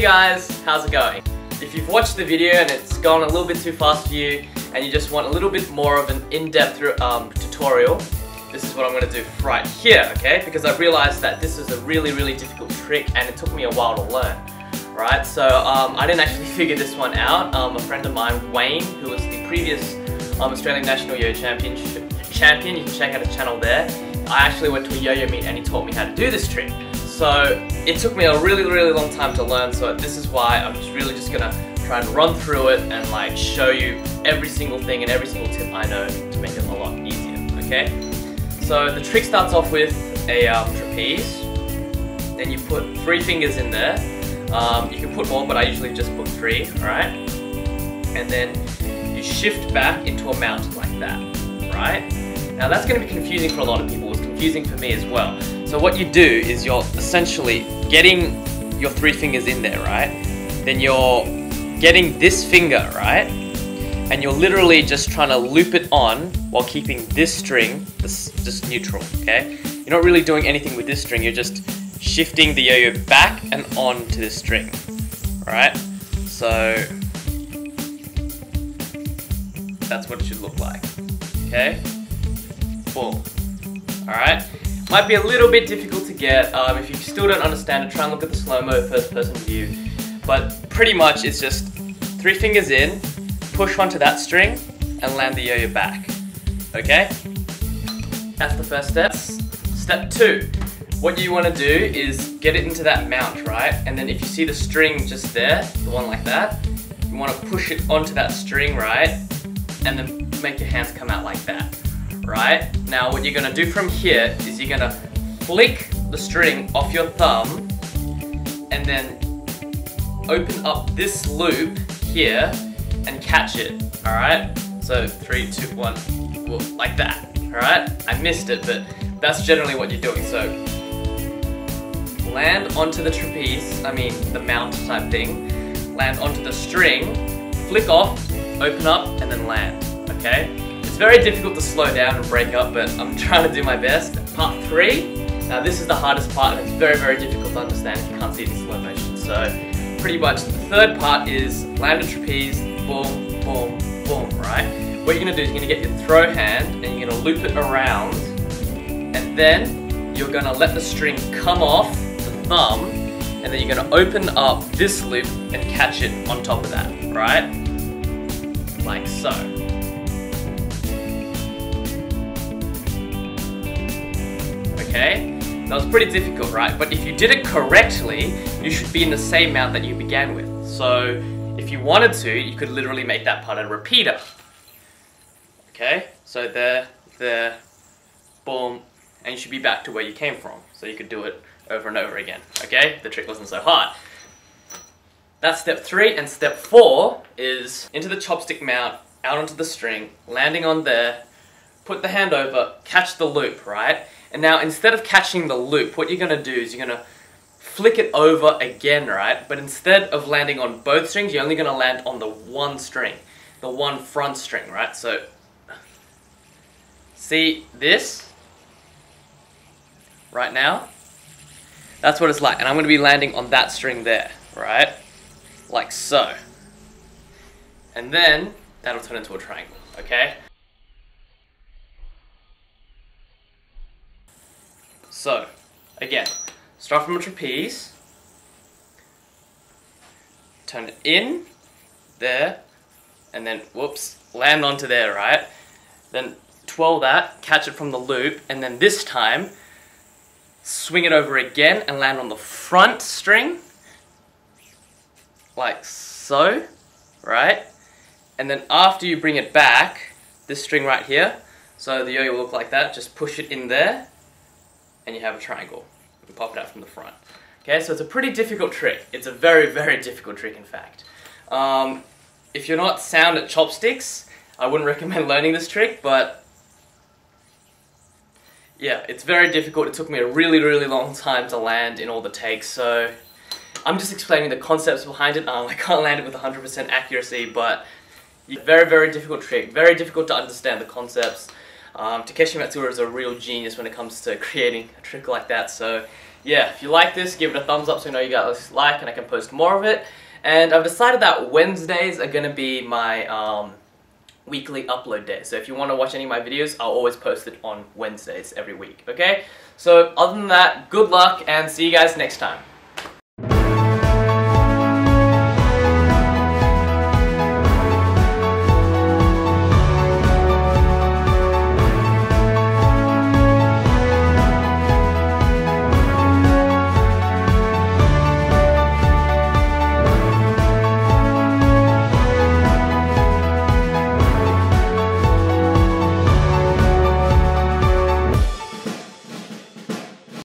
Hey guys, how's it going? If you've watched the video and it's gone a little bit too fast for you and you just want a little bit more of an in-depth um, tutorial, this is what I'm going to do right here, okay? Because I realized that this is a really, really difficult trick and it took me a while to learn. Right, so um, I didn't actually figure this one out. Um, a friend of mine, Wayne, who was the previous um, Australian National Yo Championship champion, you can check out his channel there. I actually went to a yo-yo meet and he taught me how to do this trick. So it took me a really, really long time to learn, so this is why I'm just really just gonna try and run through it and like show you every single thing and every single tip I know to make it a lot easier, okay? So the trick starts off with a um, trapeze, then you put three fingers in there. Um, you can put more, but I usually just put three, alright? And then you shift back into a mountain like that, right? Now that's to be confusing for a lot of people, it's confusing for me as well. So what you do is you're essentially getting your three fingers in there, right? Then you're getting this finger, right? And you're literally just trying to loop it on while keeping this string just neutral, okay? You're not really doing anything with this string, you're just shifting the yo-yo back and on to the string, alright? So, that's what it should look like, okay? Boom. Alright? Might be a little bit difficult to get. Um, if you still don't understand it, try and look at the slow-mo first person view. But pretty much it's just three fingers in, push onto that string, and land the yo-yo back. Okay? That's the first step. Step two. What you want to do is get it into that mount, right? And then if you see the string just there, the one like that, you want to push it onto that string, right? And then make your hands come out like that right? Now what you're gonna do from here is you're gonna flick the string off your thumb and then open up this loop here and catch it, alright? So three, two, one, like that, alright? I missed it, but that's generally what you're doing. So land onto the trapeze, I mean the mount type thing, land onto the string, flick off, open up, and then land, okay? Very difficult to slow down and break up, but I'm trying to do my best. Part three, now this is the hardest part and it's very, very difficult to understand if you can't see in slow motion. So pretty much the third part is land a trapeze, boom, boom, boom, right? What you're gonna do is you're gonna get your throw hand and you're gonna loop it around and then you're gonna let the string come off the thumb and then you're gonna open up this loop and catch it on top of that, right? Like so. Okay? That was pretty difficult, right? But if you did it correctly, you should be in the same mount that you began with. So if you wanted to, you could literally make that part a repeater. Okay, so there, there, boom, and you should be back to where you came from. So you could do it over and over again, okay? The trick wasn't so hard. That's step three, and step four is into the chopstick mount, out onto the string, landing on there, put the hand over, catch the loop, right? And now instead of catching the loop, what you're going to do is you're going to flick it over again, right? But instead of landing on both strings, you're only going to land on the one string, the one front string, right? So, see this right now? That's what it's like. And I'm going to be landing on that string there, right? Like so. And then that'll turn into a triangle, okay? So, again, start from a trapeze, turn it in, there, and then, whoops, land onto there, right? Then twirl that, catch it from the loop, and then this time, swing it over again and land on the front string, like so, right? And then after you bring it back, this string right here, so the yo-yo will look like that, just push it in there, and you have a triangle. You pop it out from the front. Okay, so it's a pretty difficult trick. It's a very, very difficult trick, in fact. Um, if you're not sound at chopsticks, I wouldn't recommend learning this trick, but yeah, it's very difficult. It took me a really, really long time to land in all the takes, so I'm just explaining the concepts behind it. Um, I can't land it with 100% accuracy, but very, very difficult trick. Very difficult to understand the concepts. Um, Takeshi Matsuura is a real genius when it comes to creating a trick like that. So yeah, if you like this, give it a thumbs up so you know you guys like and I can post more of it. And I've decided that Wednesdays are going to be my um, weekly upload day. So if you want to watch any of my videos, I'll always post it on Wednesdays every week, okay? So other than that, good luck and see you guys next time.